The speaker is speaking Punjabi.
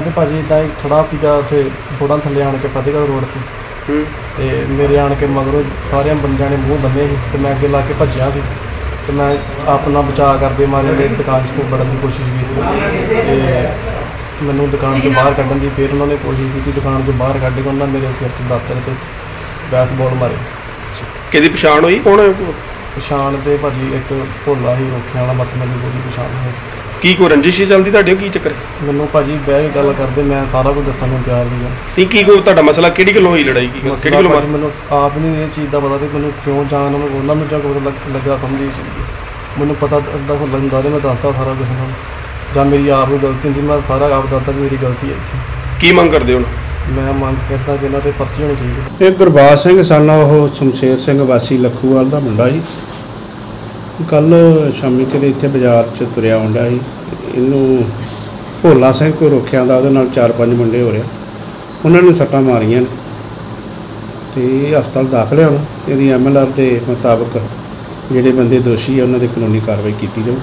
ਭਾਜੀ ਇਦਾਂ ਹੀ ਖੜਾ ਸੀਗਾ ਉੱਥੇ ਥੋੜਾ ਥੱਲੇ ਆਣ ਕੇ ਫਤਿਹਗੜ੍ਹ ਰੋਡ ਤੇ। ਹੂੰ। ਤੇ ਮੇਰੇ ਆਣ ਕੇ ਮਗਰੋਂ ਸਾਰਿਆਂ ਬੰਦਿਆਂ ਨੇ ਮੂੰਹ ਬੰਨੇ ਸੀ ਤੇ ਮੈਂ ਅੱਗੇ ਲਾ ਕੇ ਭੱਜਿਆ ਸੀ। ਤੇ ਮੈਂ ਆਪਣਾ ਬਚਾਅ ਕਰਦੇ ਮਾਰੇ ਮੇਰੀ ਦੁਕਾਨ 'ਚ ਕੋਈ ਵੜਨ ਦੀ ਕੋਸ਼ਿਸ਼ ਕੀਤੀ ਤੇ ਮੈਨੂੰ ਦੁਕਾਨ ਤੋਂ ਬਾਹਰ ਕੱਢਣ ਦੀ ਫਿਰ ਉਹਨਾਂ ਨੇ ਕੋਸ਼ਿਸ਼ ਕੀਤੀ ਦੁਕਾਨ ਤੋਂ ਬਾਹਰ ਕੱਢ ਕੇ ਉਹਨਾਂ ਮੇਰੇ ਸਿਰ 'ਚ ਦਾਤਰ ਤੇ ਬੈਸਬਾਲ ਮਾਰੇ। ਕਿਹਦੀ ਪਛਾਣ ਹੋਈ? ਕੌਣ ਹੈ? ਪਛਾਣ ਤੇ ਭਾਜੀ ਇੱਕ ਭੋਲਾ ਹੀ ਰੋਕਿਆ ਵਾਲਾ ਬਸ ਮੈਨੂੰ ਕੋਈ ਪਛਾਣ ਹੈ। ਕੀ ਕੋਈ ਰੰਜਿਸ਼ ਹੀ ਚੱਲਦੀ ਤੁਹਾਡੇ ਕੀ ਚੱਕਰ ਹੈ? ਮੈਨੂੰ ਭਾਜੀ ਬਹਿ ਕੇ ਗੱਲ ਕਰਦੇ ਮੈਂ ਸਾਰਾ ਕੁਝ ਦੱਸਣ ਨੂੰ ਤਿਆਰ ਸੀਗਾ। ਨਹੀਂ ਕੀ ਕੋਈ ਤੁਹਾਡਾ ਮਸਲਾ ਕਿਹੜੀ ਗੱਲੋਂ ਹੋਈ ਲੜਾਈ? ਕੀ ਕਿਹੜੀ ਮਸਲਾ ਗੱਲੋਂ ਭਾਜੀ ਮਾਰ ਮੈਨੂੰ ਆਪ ਨਹੀਂ ਇਹ ਚੀਜ਼ ਦਾ ਪਤਾ ਤੇ ਮੈਨੂੰ ਕਿਉਂ ਜਾਣ ਨੂੰ ਉਹਨਾਂ ਨੂੰ ਜਾਂ ਕੋਈ ਲੱਗ- ਲੱਗਾ ਸਮਝੀ ਸੀ। ਮੈਨੂੰ ਪਤਾ ਅੱਧਾ ਹੁਣ ਲੰਦਾ ਤੇ ਮੈਂ ਦੱਸਦਾ ਸਾਰਾ ਕੁਝ ਉਹਨਾਂ ਨੂੰ। ਜਾਂ ਮੇਰੀ ਆਪ ਨੂੰ ਗਲਤੀ ਹੁੰਦੀ ਮੈਂ ਸਾਰਾ ਆਪ ਦੱਸਦਾ ਕਿ ਮੇਰੀ ਗਲਤੀ ਹੈ ਇੱਥੇ। ਕੀ ਮੰਗ ਕਰਦੇ ਹੋ ਹੁਣ? ਮੈਂ ਮੰਗ ਕਰਦਾ ਕਿ ਇਹਨਾਂ ਤੇ ਪਰਚੀ ਹੋਣੀ ਚਾਹੀਦੀ। ਇਹ ਗੁਰਬਾਜ ਸਿੰਘ ਸਨ, ਉਹ ਸ਼ਮਸ਼ੇਰ ਸਿੰਘ ਵਾਸੀ ਲੱਖੂਵਾਲ ਦਾ ਮੁੰਡਾ ਜੀ ਕੱਲ ਸ਼ਾਮੀ ਕਿਤੇ ਇੱਥੇ ਬਾਜ਼ਾਰ 'ਚ ਤੁਰਿਆ ਆਉਂਦਾ ਸੀ ਤੇ ਇਹਨੂੰ ਭੋਲਾ ਸਿੰਘ ਕੋਈ ਰੋਕਿਆ ਦਾ, ਉਹਦੇ ਨਾਲ ਚਾਰ ਪੰਜ ਮੁੰਡੇ ਹੋ ਰਿਹਾ। ਉਹਨਾਂ ਨੇ ਸੱਟਾਂ ਮਾਰੀਆਂ ਨੇ। ਤੇ ਹਸਪਤਾਲ ਦਾਖਲ ਹੈ ਹੁਣ। ਇਹਦੀ ਐਮਐਲਆਰ ਦੇ ਮੁਤਾਬਕ ਜਿਹੜੇ ਬੰਦੇ ਦੋਸ਼ੀ ਆ, ਉਹਨਾਂ ਦੇ ਕਾਨੂੰਨੀ ਕਾਰਵਾਈ ਕੀਤੀ ਜਾਊ।